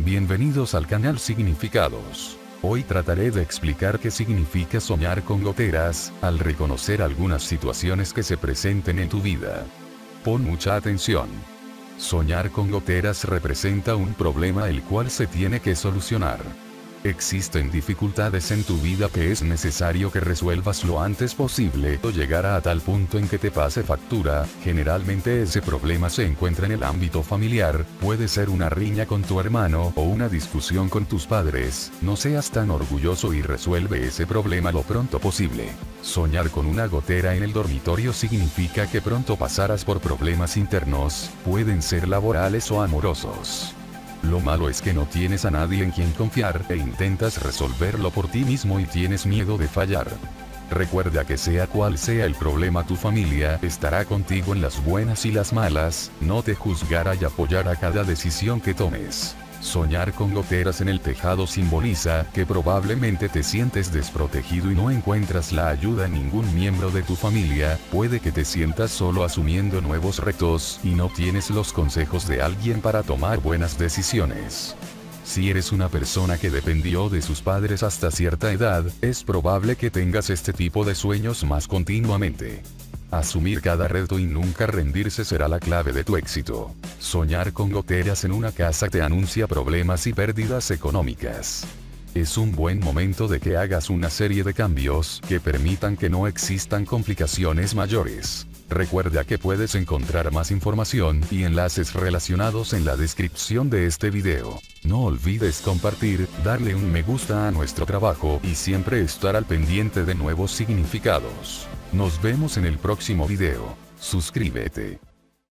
Bienvenidos al canal Significados. Hoy trataré de explicar qué significa soñar con goteras, al reconocer algunas situaciones que se presenten en tu vida. Pon mucha atención. Soñar con goteras representa un problema el cual se tiene que solucionar. Existen dificultades en tu vida que es necesario que resuelvas lo antes posible o llegará a tal punto en que te pase factura, generalmente ese problema se encuentra en el ámbito familiar, puede ser una riña con tu hermano o una discusión con tus padres, no seas tan orgulloso y resuelve ese problema lo pronto posible. Soñar con una gotera en el dormitorio significa que pronto pasarás por problemas internos, pueden ser laborales o amorosos. Lo malo es que no tienes a nadie en quien confiar e intentas resolverlo por ti mismo y tienes miedo de fallar. Recuerda que sea cual sea el problema tu familia estará contigo en las buenas y las malas, no te juzgará y apoyará cada decisión que tomes. Soñar con goteras en el tejado simboliza que probablemente te sientes desprotegido y no encuentras la ayuda en ningún miembro de tu familia, puede que te sientas solo asumiendo nuevos retos y no tienes los consejos de alguien para tomar buenas decisiones. Si eres una persona que dependió de sus padres hasta cierta edad, es probable que tengas este tipo de sueños más continuamente. Asumir cada reto y nunca rendirse será la clave de tu éxito. Soñar con goteras en una casa te anuncia problemas y pérdidas económicas. Es un buen momento de que hagas una serie de cambios que permitan que no existan complicaciones mayores. Recuerda que puedes encontrar más información y enlaces relacionados en la descripción de este video. No olvides compartir, darle un me gusta a nuestro trabajo y siempre estar al pendiente de nuevos significados. Nos vemos en el próximo video. Suscríbete.